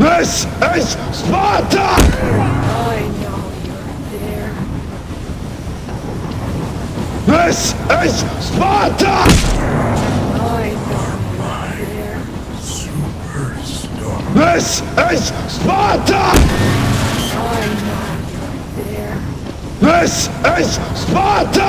This is Sparta! I know you're there. This is Sparta! I know you're there. Superstar. This is Sparta! I know you're there. This is Sparta!